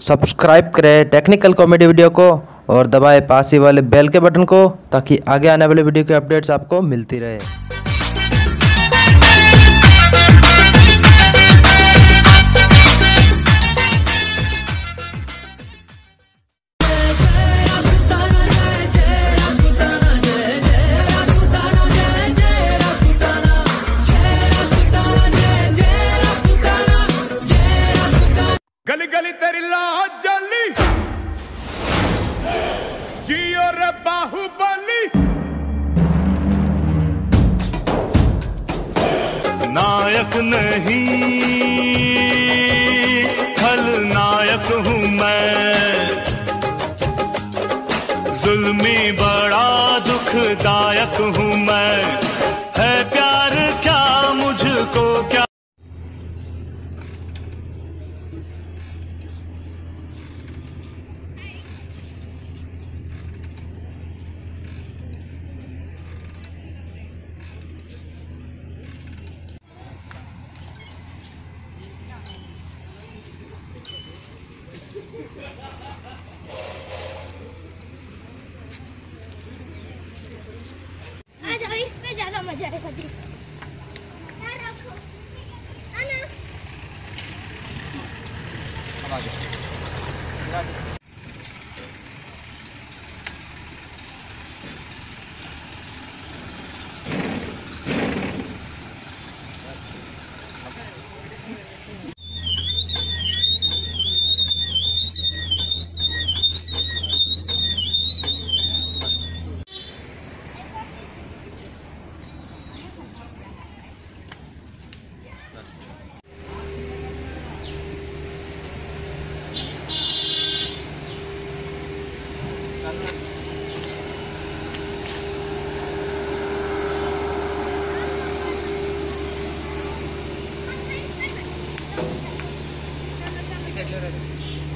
Subscribe करें technical comedy video को और दबाए पास ही वाले बेल के बटन को ताकि आगे आने वाले वीडियो के अपडेट्स आपको मिलती रहे। गली तेरी लाज जली। जियो रे बाहुबली। नायक नहीं खलनायक हूँ मैं। जुल्मी बड़ा दुखदायक हूँ मैं। है प्यार क्या मुझको क्या पे ज्यादा मजा आएगा देख यार रखो आना Teşekkür ederim.